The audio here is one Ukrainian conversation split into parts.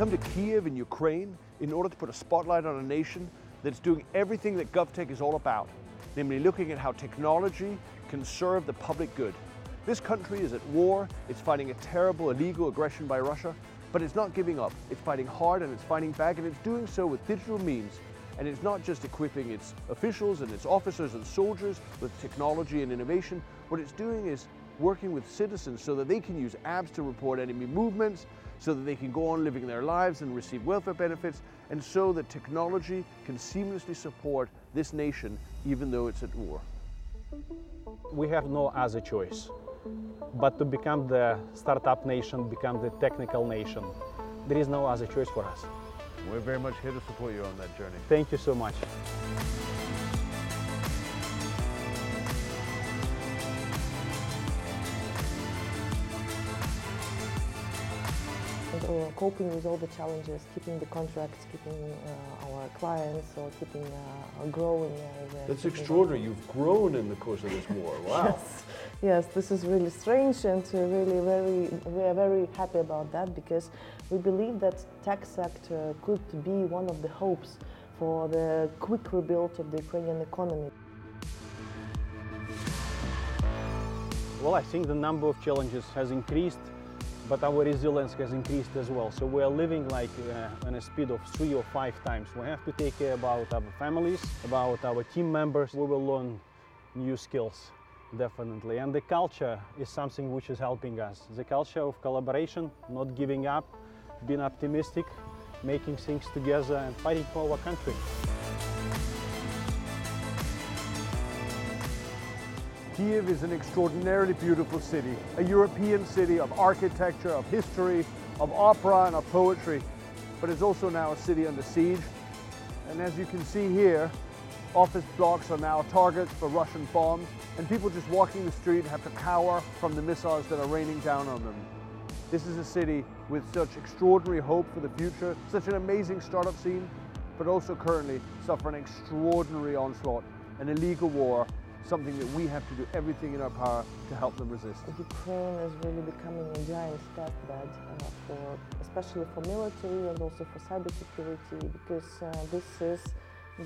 come to Kiev in Ukraine in order to put a spotlight on a nation that's doing everything that GovTech is all about, namely looking at how technology can serve the public good. This country is at war, it's fighting a terrible illegal aggression by Russia, but it's not giving up. It's fighting hard and it's fighting back, and it's doing so with digital means. And it's not just equipping its officials and its officers and soldiers with technology and innovation. What it's doing is working with citizens so that they can use apps to report enemy movements, so that they can go on living their lives and receive welfare benefits, and so that technology can seamlessly support this nation even though it's at war. We have no other choice but to become the startup nation, become the technical nation. There is no other choice for us. We're very much here to support you on that journey. Thank you so much. Uh, coping with all the challenges, keeping the contracts, keeping uh, our clients, or keeping uh, growing. as That's extraordinary. You've grown in the course of this war. Wow. Yes, yes, this is really strange, and uh, really very we are very happy about that because we believe that tech sector could be one of the hopes for the quick rebuild of the Ukrainian economy. Well, I think the number of challenges has increased, but our resilience has increased as well. So we are living like uh, on a speed of three or five times. We have to take care about our families, about our team members. We will learn new skills, definitely. And the culture is something which is helping us. The culture of collaboration, not giving up, being optimistic, making things together and fighting for our country. Kiev is an extraordinarily beautiful city, a European city of architecture, of history, of opera and of poetry, but it's also now a city under siege. And as you can see here, office blocks are now targets for Russian bombs, and people just walking the street have to cower from the missiles that are raining down on them. This is a city with such extraordinary hope for the future, such an amazing startup scene, but also currently suffering an extraordinary onslaught, an illegal war, something that we have to do everything in our power to help them resist. Ukraine is really becoming a giant deathbed uh, for, especially for military and also for cybersecurity, because uh, this is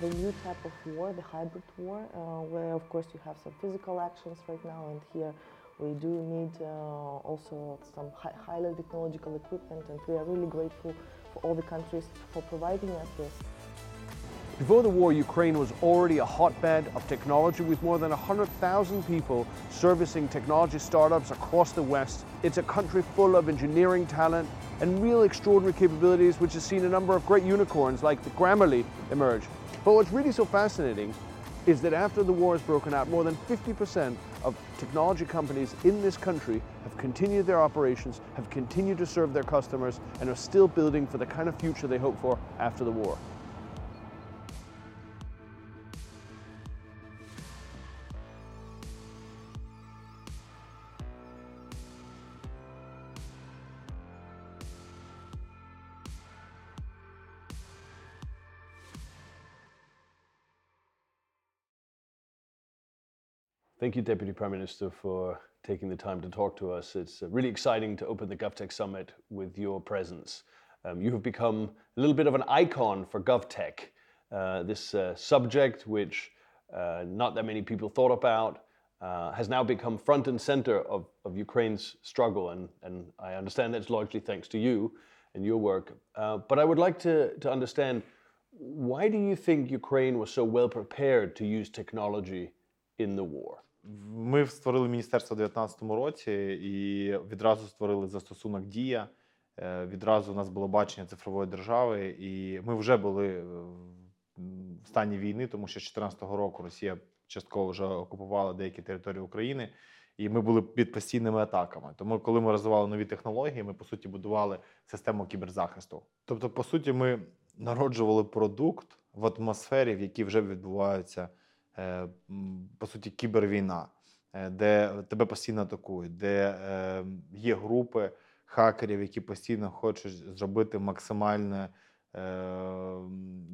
the new type of war, the hybrid war, uh, where of course you have some physical actions right now, and here we do need uh, also some hi- highly technological equipment, and we are really grateful for all the countries for providing us this. Before the war, Ukraine was already a hotbed of technology with more than 100,000 people servicing technology startups across the West. It's a country full of engineering talent and real extraordinary capabilities, which has seen a number of great unicorns like the Grammarly emerge. But what's really so fascinating is that after the war has broken out, more than 50% of technology companies in this country have continued their operations, have continued to serve their customers, and are still building for the kind of future they hope for after the war. Thank you, Deputy Prime Minister, for taking the time to talk to us. It's uh, really exciting to open the GovTech Summit with your presence. Um, you have become a little bit of an icon for GovTech, uh, this uh, subject which uh, not that many people thought about. Uh, has now become front and center of, of Ukraine's struggle, and, and I understand that's largely thanks to you and your work. Uh, but I would like to, to understand why do you think Ukraine was so well prepared to use technology in the war? Ми створили міністерство у 2019 році і відразу створили застосунок Дія. Е, Відразу у нас було бачення цифрової держави, і ми вже були е, в стані війни, тому що з 2014 року Росія частково вже окупувала деякі території України, і ми були під постійними атаками. Тому, коли ми розвивали нові технології, ми по суті будували систему кіберзахисту. Тобто, по суті, ми народжували продукт в атмосфері, в якій вже відбуваються по суті кібервійна, е, де тебе постійно атакують, де е, є групи хакерів, які постійно хочуть зробити максимальне, е,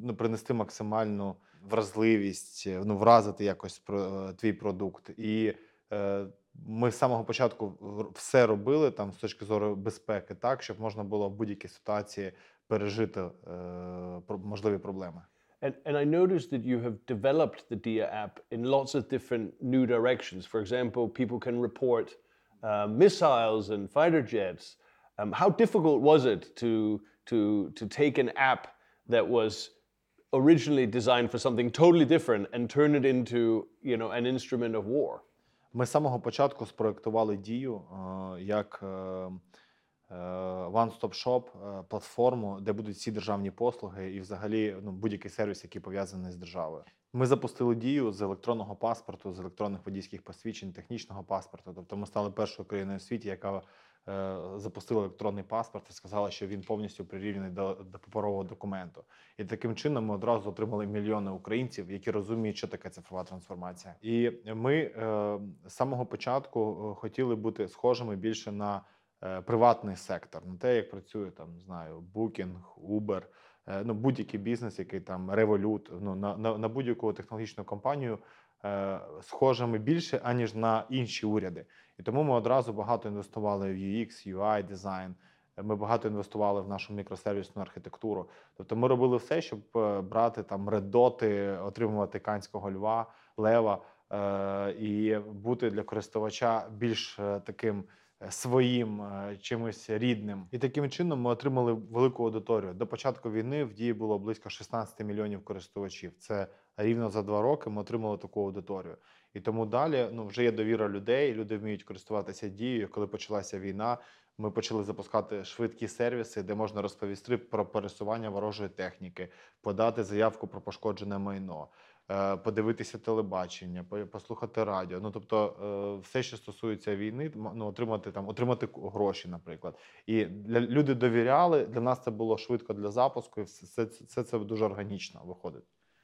ну, принести максимальну вразливість, е, ну, вразити якось про, е, твій продукт. І е, ми з самого початку все робили там з точки зору безпеки, так щоб можна було в будь-якій ситуації пережити е, можливі проблеми. And, and I noticed that you have developed the DIA app in lots of different new directions. For example, people can report uh, missiles and fighter jets. Um, how difficult was it to, to, to take an app that was originally designed for something totally different and turn it into you know, an instrument of war? Ми з самого початку спроектували дію е, як е, е, one-stop shop, е, платформу, де будуть всі державні послуги і взагалі ну, будь-який сервіс, який пов'язаний з державою. Ми запустили дію з електронного паспорту, з електронних водійських посвідчень, технічного паспорту. Тобто ми стали першою країною в світі, яка е, запустила електронний паспорт і сказала, що він повністю прирівняний до, до паперового документу. І таким чином ми одразу отримали мільйони українців, які розуміють, що таке цифрова трансформація. І ми е, з самого початку е, хотіли бути схожими більше на приватний сектор, на те, як працює там, не знаю, Booking, Uber, е, ну будь-який бізнес, який там Revolut, ну на, на, на будь-яку технологічну компанію. е, Схожими більше аніж на інші уряди, і тому ми одразу багато інвестували в UX, UI, дизайн. Ми багато інвестували в нашу мікросервісну архітектуру. Тобто ми робили все, щоб е, брати там редоти, отримувати канського льва, лева е, і бути для користувача більш е, таким е, своїм е, чимось рідним. І таким чином ми отримали велику аудиторію. До початку війни в дії було близько 16 мільйонів користувачів. Це рівно за два роки ми отримали таку аудиторію. І тому далі ну вже є довіра людей. Люди вміють користуватися дією. Коли почалася війна, ми почали запускати швидкі сервіси, де можна розповісти про пересування ворожої техніки, подати заявку про пошкоджене майно, подивитися телебачення, по- послухати радіо. Ну тобто, е, все, що стосується війни, ну отримати там, отримати гроші, наприклад. І для люди довіряли. Для нас це було швидко для запуску, і все це, це, це, дуже органічно виходить.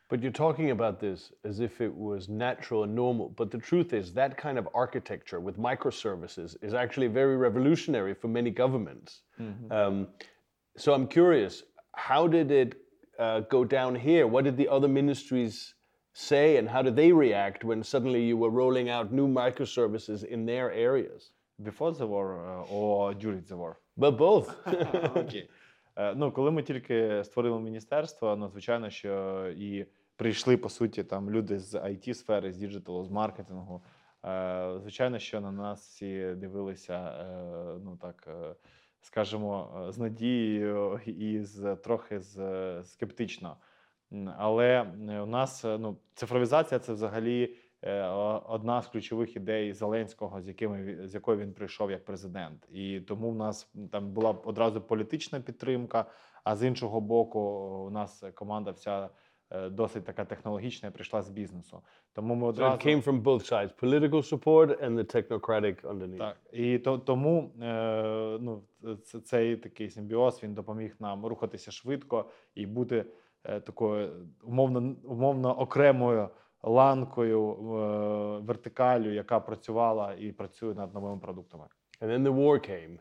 But you're talking about this as if it was natural and normal. But the truth is, that kind of architecture with microservices is actually very revolutionary for many governments. Um, so I'm curious, how did it uh, go down here? What did the other ministries say, and how did they react when suddenly you were rolling out new microservices in their areas? Before the war uh, or during the war? But both. Окей. Е, Ну, коли ми тільки створили міністерство, ну звичайно, що і прийшли по суті там люди з it сфери, з діджиталу, з маркетингу. Е, Звичайно, що на нас всі дивилися, е, ну так е, скажімо, е, з надією і з трохи з е, скептично. Але у нас е, ну, цифровізація це взагалі е, одна з ключових ідей Зеленського, з якими з якою він прийшов як президент. І тому в нас там була одразу політична підтримка. А з іншого боку, у нас команда вся е, досить така технологічна і прийшла з бізнесу. Тому ми so одразу it came from both sides political support and the technocratic underneath. так, і то, тому е, ну, цей такий симбіоз він допоміг нам рухатися швидко і бути такою умовно, умовно окремою ланкою, е, вертикалю, яка працювала і працює над новими продуктами. And then the war came.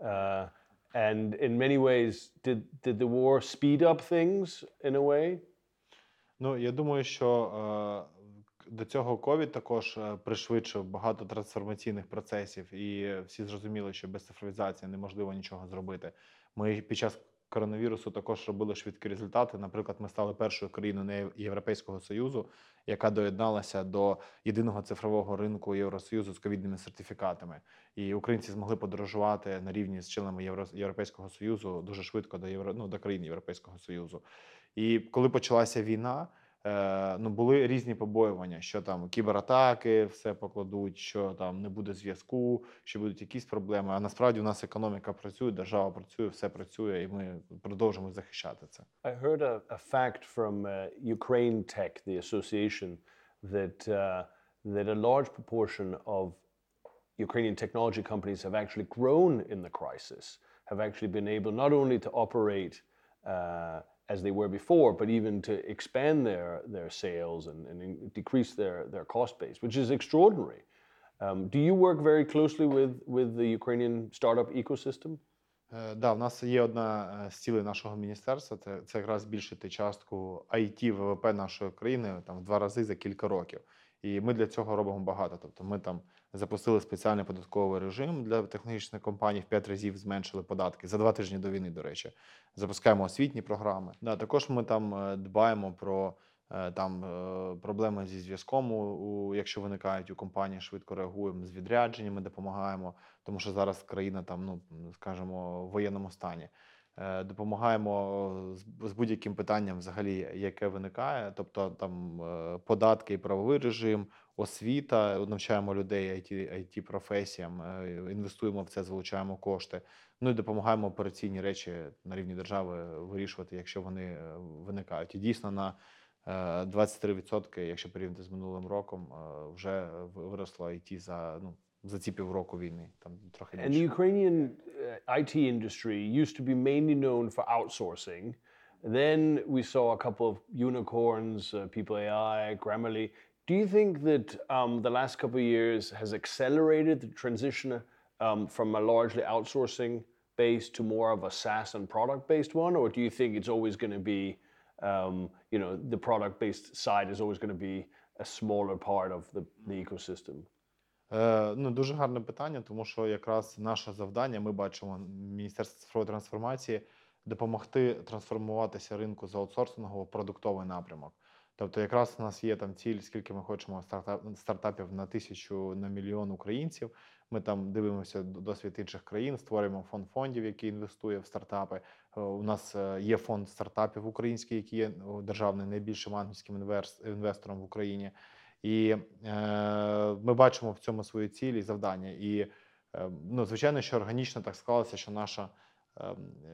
Uh, and in many ways, did, did the war speed up things in a way? Ну, я думаю, що е, до цього ковід також е, пришвидшив багато трансформаційних процесів, і всі зрозуміли, що без цифровізації неможливо нічого зробити. Ми під час коронавірусу також робили швидкі результати. Наприклад, ми стали першою країною не Європейського союзу, яка доєдналася до єдиного цифрового ринку Євросоюзу з ковідними сертифікатами. І українці змогли подорожувати на рівні з членами Євро... Європейського союзу дуже швидко до Євро... ну, до країн Європейського союзу. І коли почалася війна, е, ну були різні побоювання, що там кібератаки все покладуть, що там не буде зв'язку, що будуть якісь проблеми. А насправді у нас економіка працює, держава працює, все працює, і ми продовжимо захищати це. I heard a, a fact from uh, Ukraine Tech, the association, that, uh, that a large proportion of Ukrainian technology companies have actually grown in the crisis, have actually been able not only to operate uh, as they were before, but even to expand their, their sales and, and decrease their, their cost base, which is extraordinary. Um, do you work very closely with, with the Ukrainian startup ecosystem? Е, Да, в нас є одна е, з цілей нашого міністерства. Це, це якраз збільшити частку IT ВВП нашої країни там в два рази за кілька років. І ми для цього робимо багато. Тобто, ми там запустили спеціальний податковий режим для технологічних компаній в 5 разів зменшили податки за два тижні до війни. До речі, запускаємо освітні програми. Да, також ми там е, дбаємо про там е, проблеми зі зв'язком, у, якщо виникають у компанії, швидко реагуємо з відрядженнями, допомагаємо, тому що зараз країна там, ну скажімо, в воєнному стані. Е, Допомагаємо з, будь-яким питанням, взагалі, яке виникає, тобто там е, податки і правовий режим, освіта, навчаємо людей IT, IT професіям, е, інвестуємо в це, залучаємо кошти. Ну і допомагаємо операційні речі на рівні держави вирішувати, якщо вони е, виникають. І дійсно на е, 23%, якщо порівняти з минулим роком, е, вже в- виросло IT за ну за ці півроку війни. Там трохи And the більше. Ukrainian uh, IT industry used to be mainly known for outsourcing. Then we saw a couple of unicorns, uh, People AI, Grammarly. Do you think that um, the last couple of years has accelerated the transition um, from a largely outsourcing base to more of a SaaS and product based one? Or do you think it's always going to be, um, you know, the product based side is always to be a smaller part of the, ecosystem? Е, ну, дуже гарне питання, тому що якраз наше завдання, ми бачимо Міністерство цифрової трансформації допомогти трансформуватися ринку з аутсорсингового в продуктовий напрямок. Тобто, якраз у нас є там ціль, скільки ми хочемо стартап, стартапів на тисячу на мільйон українців. Ми там дивимося досвід інших країн, створюємо фонд фондів, який інвестує в стартапи. Е, У нас е, є фонд стартапів український, який є о, державний найбільшим інверс- інвестором в Україні. І е, ми бачимо в цьому свої цілі і завдання. І ну, звичайно, що органічно так склалося, що наша, е,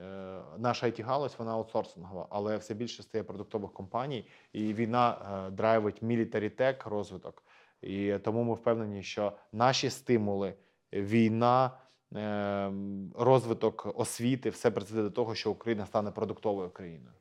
е, наша it галузь вона аутсорсингова, але все більше стає продуктових компаній, і війна драйвить tech розвиток. І тому ми впевнені, що наші стимули, війна, розвиток освіти, все призведе до того, що Україна стане продуктовою країною.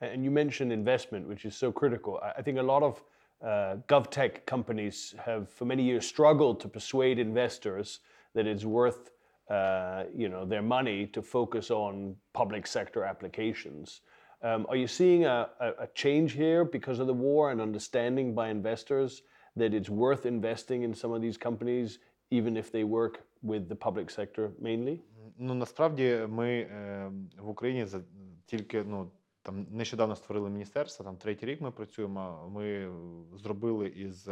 And you mentioned investment, which is so critical. I I think a lot of uh, GovTech companies have, for many years, struggled to persuade investors that it's worth, uh, you know, their money to focus on public sector applications. Um, are you seeing a, a, a change here because of the war and understanding by investors that it's worth investing in some of these companies, even if they work with the public sector mainly? Ну насправді ми е, в Україні за тільки ну там нещодавно створили міністерство. Там третій рік ми працюємо. Ми зробили із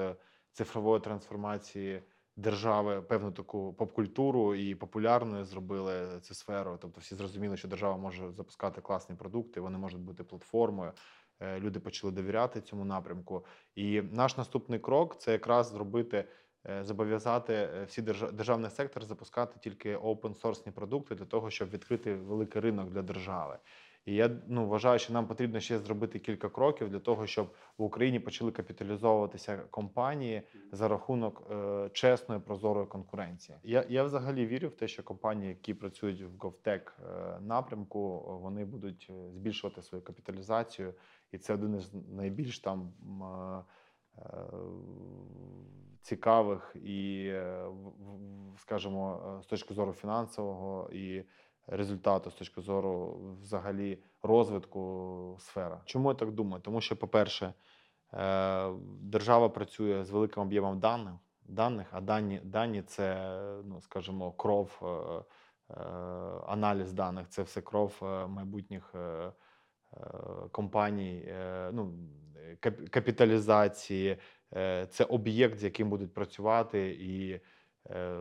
цифрової трансформації держави певну таку попкультуру і популярною зробили цю сферу. Тобто всі зрозуміли, що держава може запускати класні продукти, вони можуть бути платформою. Е, Люди почали довіряти цьому напрямку. І наш наступний крок це якраз зробити зобов'язати е, всі держа- державний сектор запускати тільки open-source продукти для того, щоб відкрити великий ринок для держави. І я ну, вважаю, що нам потрібно ще зробити кілька кроків для того, щоб в Україні почали капіталізовуватися компанії за рахунок е, чесної прозорої конкуренції. Я, я взагалі вірю в те, що компанії, які працюють в GovTech е, напрямку, вони будуть е, збільшувати свою капіталізацію, і це один із найбільш там. е, е, цікавих і, е, скажімо, е, з точки зору фінансового і результату, з точки зору взагалі розвитку сфера. Чому я так думаю? Тому що, по-перше, е, держава працює з великим об'ємом даних, даних, а дані, дані це, ну, скажімо, кров, аналіз даних, це все кров майбутніх. Компаній, ну, капіталізації, е, це об'єкт, з яким будуть працювати, і е,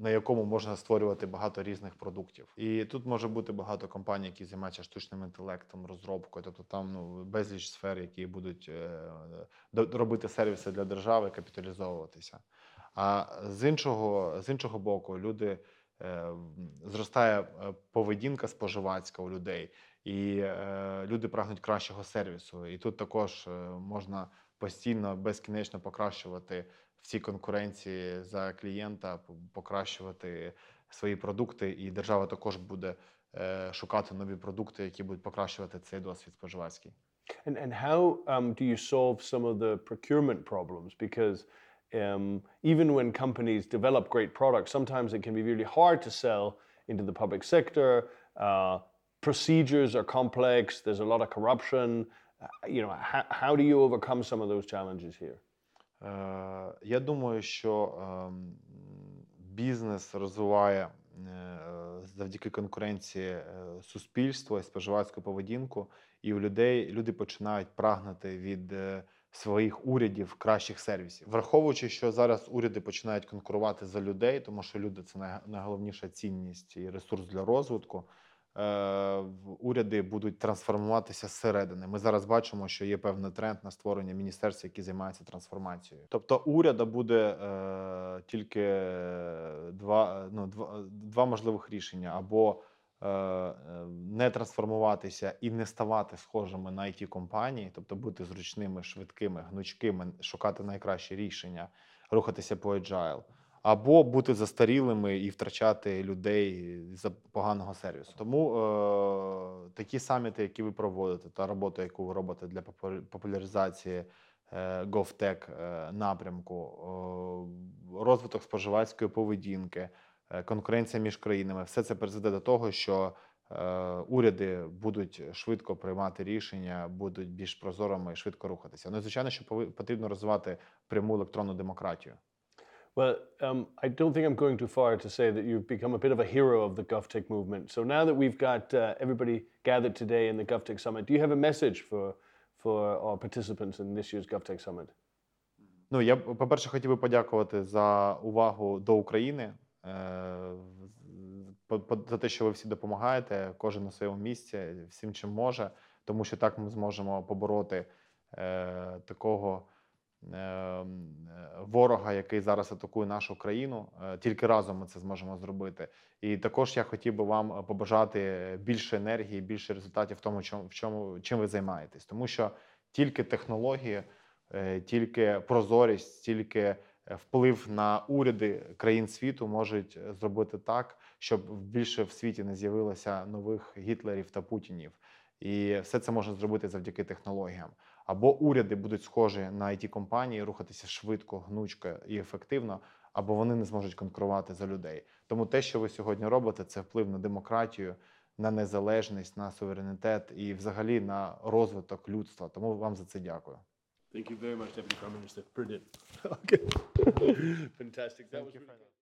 на якому можна створювати багато різних продуктів. І тут може бути багато компаній, які займаються штучним інтелектом, розробкою. Тобто там ну, безліч сфер, які будуть е, робити сервіси для держави, капіталізовуватися. А з іншого, з іншого боку, люди е, зростає е, поведінка споживацька у людей, і е, люди прагнуть кращого сервісу. І тут також е, можна постійно безкінечно покращувати в цій конкуренції за клієнта, покращувати свої продукти, і держава також буде е, шукати нові продукти, які будуть покращувати цей досвід споживацький. And, and how um, do you solve some of the procurement problems? Because um, even when companies develop great products, sometimes it can be really hard to sell into the public sector. Uh, procedures are complex. There's a lot of corruption. Uh, you know, how, how do you overcome some of those challenges here? Е, Я думаю, що ем, бізнес розвиває е, завдяки конкуренції е, суспільство і споживацьку поведінку, і у людей люди починають прагнути від е, своїх урядів кращих сервісів, враховуючи, що зараз уряди починають конкурувати за людей, тому що люди це най- найголовніша цінність і ресурс для розвитку. Е, Уряди будуть трансформуватися зсередини. Ми зараз бачимо, що є певний тренд на створення міністерств, які займаються трансформацією. Тобто, уряда буде е, тільки два, ну, два, два можливих рішення: або е, е, не трансформуватися і не ставати схожими на it компанії, тобто бути зручними, швидкими, гнучкими, шукати найкращі рішення, рухатися по agile, або бути застарілими і втрачати людей за поганого сервісу. Тому е, такі саміти, які ви проводите, та робота, яку ви робите для попу- популяризації е, GovTech е, напрямку, е, розвиток споживацької поведінки, е, конкуренція між країнами, все це призведе до того, що е, уряди будуть швидко приймати рішення, будуть більш прозорими і швидко рухатися. Ну звичайно, що потрібно розвивати пряму електронну демократію. Well, um, I don't think I'm going too far to say that you've become a bit of a hero of the GovTech movement. So now that we've got uh, everybody gathered today in the GovTech Summit, do you have a message for, for our participants in this year's GovTech Summit? Ну, я по-перше, хотів би подякувати за увагу до України, е, за те, що ви всі допомагаєте, кожен на своєму місці, всім чим може, тому що так ми зможемо побороти е, такого е, е, ворога, який зараз атакує нашу країну. Е, Тільки разом ми це зможемо зробити. І також я хотів би вам побажати більше енергії, більше результатів в тому, чому, в чому чим ви займаєтесь, тому що тільки технології е, тільки прозорість, тільки е, вплив на уряди країн світу можуть е, зробити так, щоб більше в світі не з'явилося нових гітлерів та путінів. І все це можна зробити завдяки технологіям. Або уряди будуть схожі на it компанії, рухатися швидко, гнучко і ефективно, або вони не зможуть конкурувати за людей. Тому те, що ви сьогодні робите, це вплив на демократію, на незалежність, на суверенітет і взагалі на розвиток людства. Тому вам за це дякую. Thank you very much, Deputy Prime Minister. Brilliant. Okay. Fantastic. That was.